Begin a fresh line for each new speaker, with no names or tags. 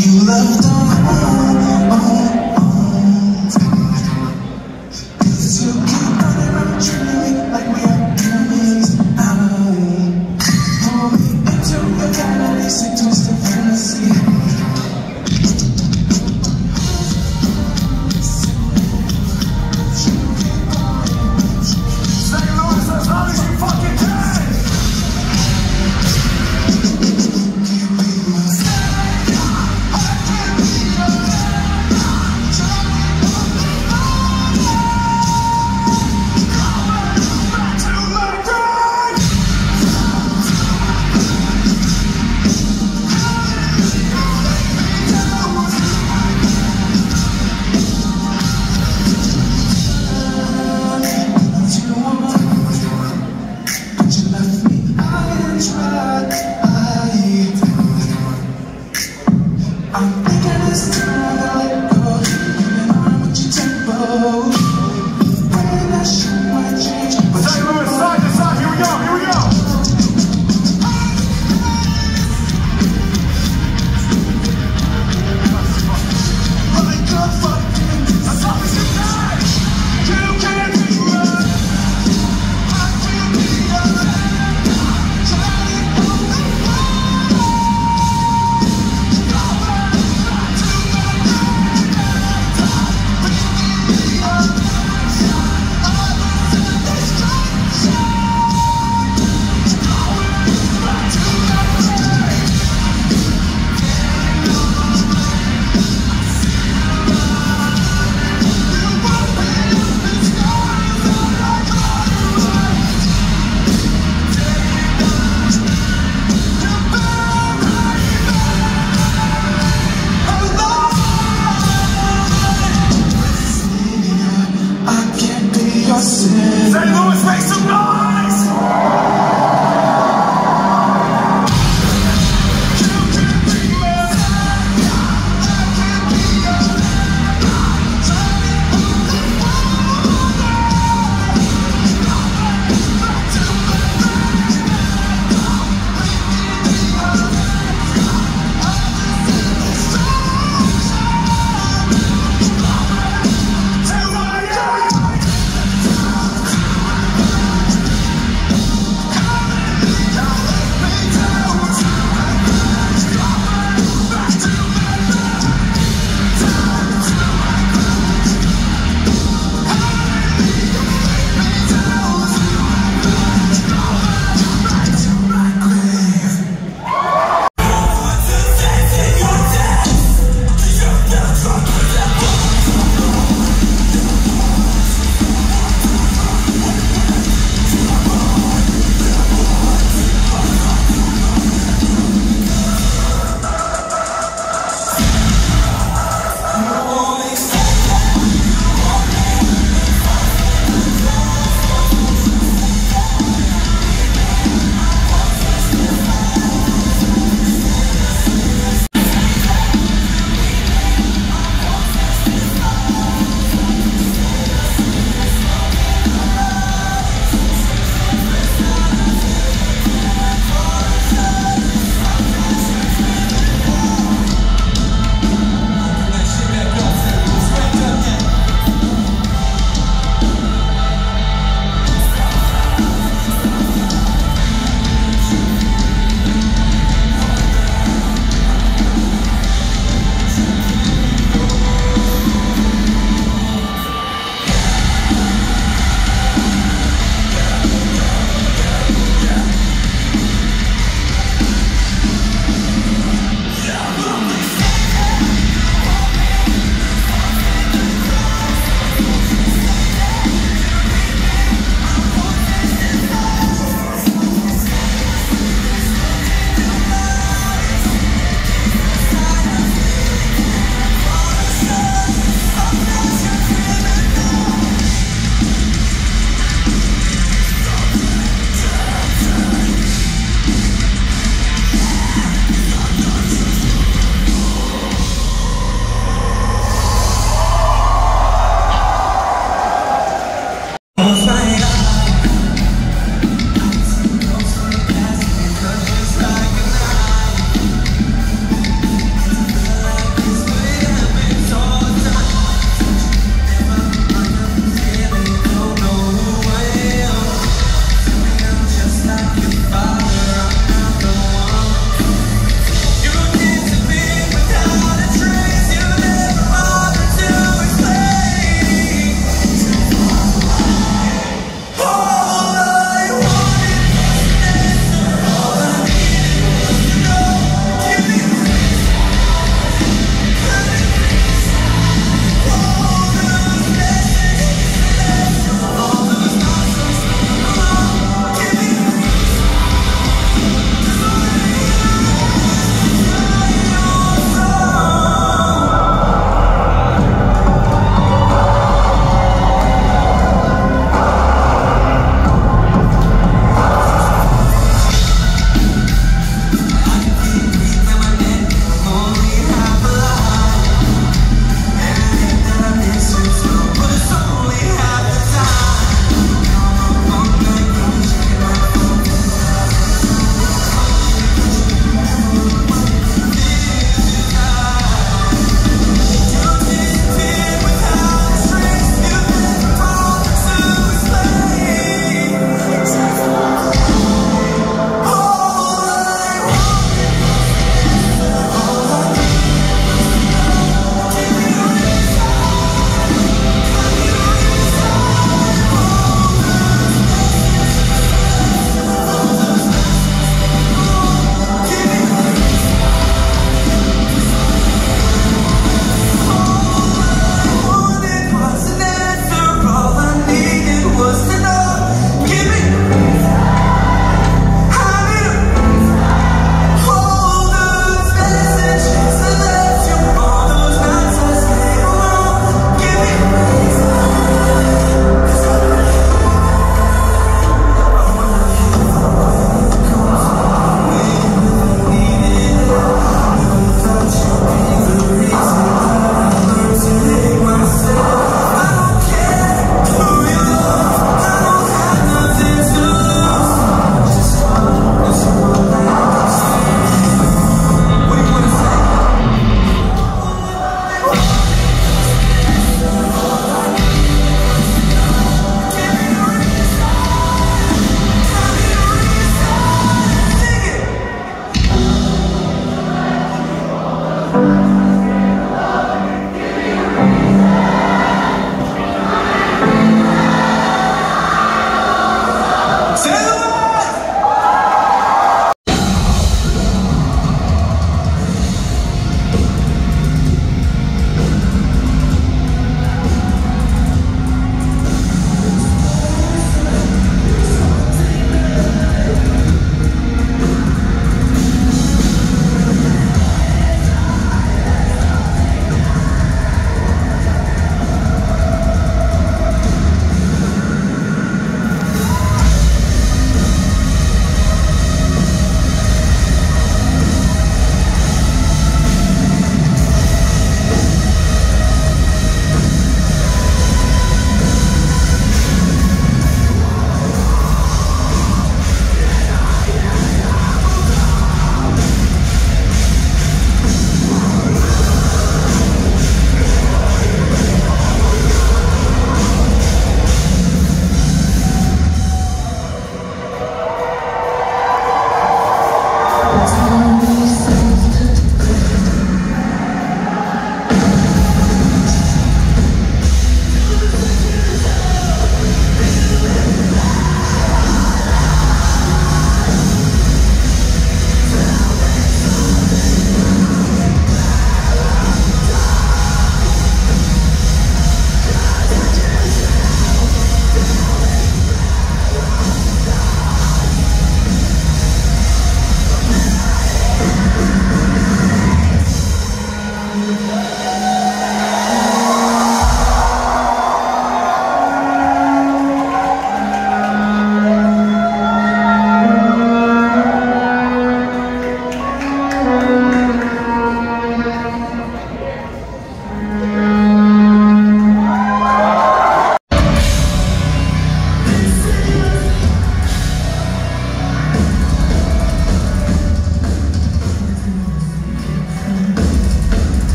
You left on I'm thinking this time.